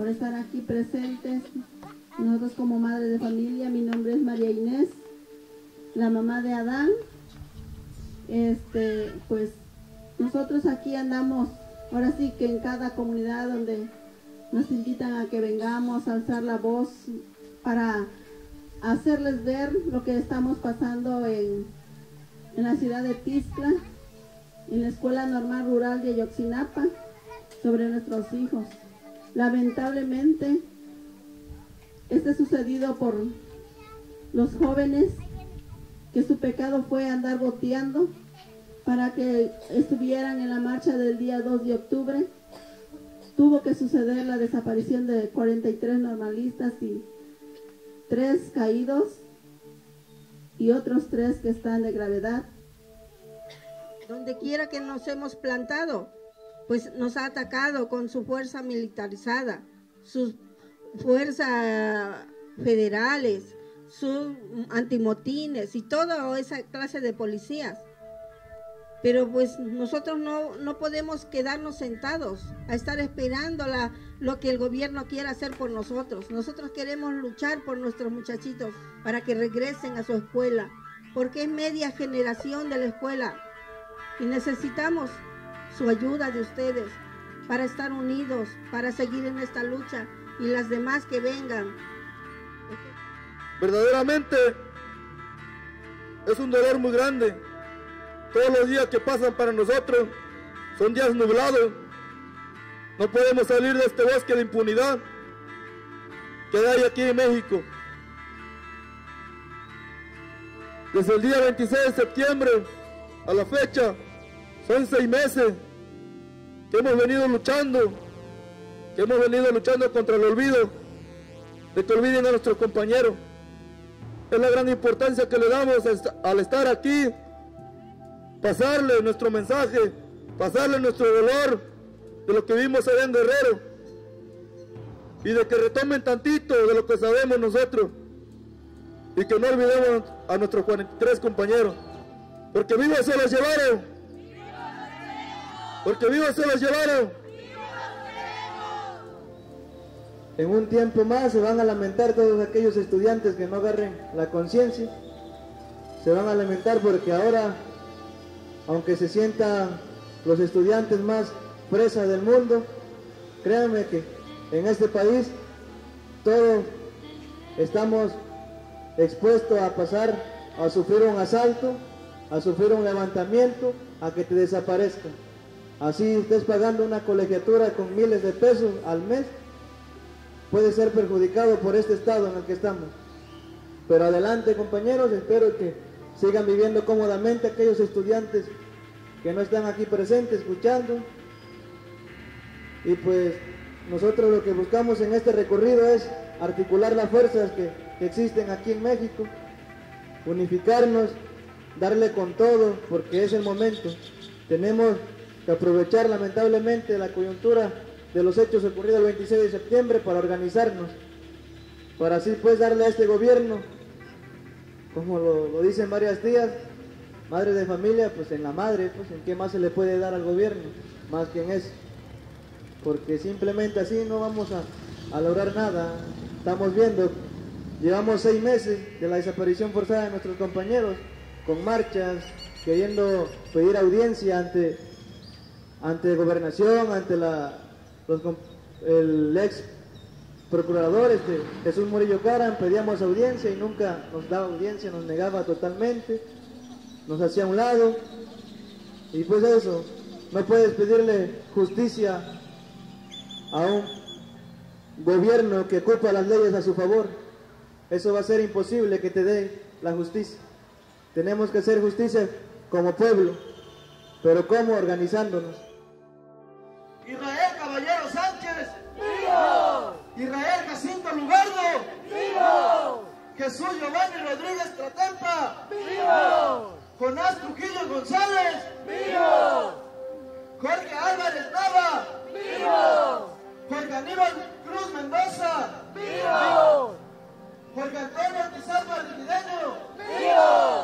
por estar aquí presentes. Nosotros como madre de familia, mi nombre es María Inés, la mamá de Adán. Este, pues nosotros aquí andamos, ahora sí que en cada comunidad donde nos invitan a que vengamos a alzar la voz para hacerles ver lo que estamos pasando en, en la ciudad de Tizla, en la Escuela Normal Rural de Yoxinapa, sobre nuestros hijos. Lamentablemente, este sucedido por los jóvenes que su pecado fue andar boteando para que estuvieran en la marcha del día 2 de octubre. Tuvo que suceder la desaparición de 43 normalistas y tres caídos y otros tres que están de gravedad. Donde quiera que nos hemos plantado, pues nos ha atacado con su fuerza militarizada, sus fuerzas federales, sus antimotines y toda esa clase de policías. Pero pues nosotros no, no podemos quedarnos sentados a estar esperando lo que el gobierno quiera hacer por nosotros. Nosotros queremos luchar por nuestros muchachitos para que regresen a su escuela, porque es media generación de la escuela y necesitamos su ayuda de ustedes para estar unidos, para seguir en esta lucha y las demás que vengan. Verdaderamente es un dolor muy grande todos los días que pasan para nosotros son días nublados. No podemos salir de este bosque de impunidad que hay aquí en México. Desde el día 26 de septiembre a la fecha, son seis meses que hemos venido luchando, que hemos venido luchando contra el olvido, de que olviden a nuestros compañeros. Es la gran importancia que le damos al estar aquí pasarle nuestro mensaje, pasarle nuestro dolor de lo que vimos allá en Guerrero y de que retomen tantito de lo que sabemos nosotros y que no olvidemos a nuestros 43 compañeros, porque vivos se los llevaron, porque vivos se los llevaron. En un tiempo más se van a lamentar todos aquellos estudiantes que no agarren la conciencia, se van a lamentar porque ahora aunque se sientan los estudiantes más presas del mundo, créanme que en este país todos estamos expuestos a pasar a sufrir un asalto, a sufrir un levantamiento, a que te desaparezcan. Así estés pagando una colegiatura con miles de pesos al mes, puede ser perjudicado por este estado en el que estamos. Pero adelante compañeros, espero que sigan viviendo cómodamente aquellos estudiantes que no están aquí presentes escuchando. Y pues nosotros lo que buscamos en este recorrido es articular las fuerzas que existen aquí en México, unificarnos, darle con todo, porque es el momento. Tenemos aprovechar lamentablemente la coyuntura de los hechos ocurridos el 26 de septiembre para organizarnos, para así pues darle a este gobierno como lo, dicen varias tías, madre de familia, pues en la madre, pues en qué más se le puede dar al gobierno, más que en eso. Porque simplemente así no vamos a lograr nada. Estamos viendo, llevamos seis meses de la desaparición forzada de nuestros compañeros, con marchas, queriendo pedir audiencia ante, ante gobernación, ante la, el ex procurador este, Jesús Murillo Caran, pedíamos audiencia y nunca nos daba audiencia, nos negaba totalmente, nos hacía a un lado. Y pues eso, no puedes pedirle justicia a un gobierno que ocupa las leyes a su favor. Eso va a ser imposible que te dé la justicia. Tenemos que hacer justicia como pueblo, pero ¿cómo? Organizándonos. Israel Jacinto Lugardo. ¡Vivo! Jesús Giovanni Rodríguez Tratempa. ¡Vivo! Jonás Trujillo González. ¡Vivo! Jorge Álvarez Nava. ¡Vivo! Jorge Aníbal Cruz Mendoza. ¡Vivo! Jorge Antonio Antizapa Dividenio. ¡Vivo!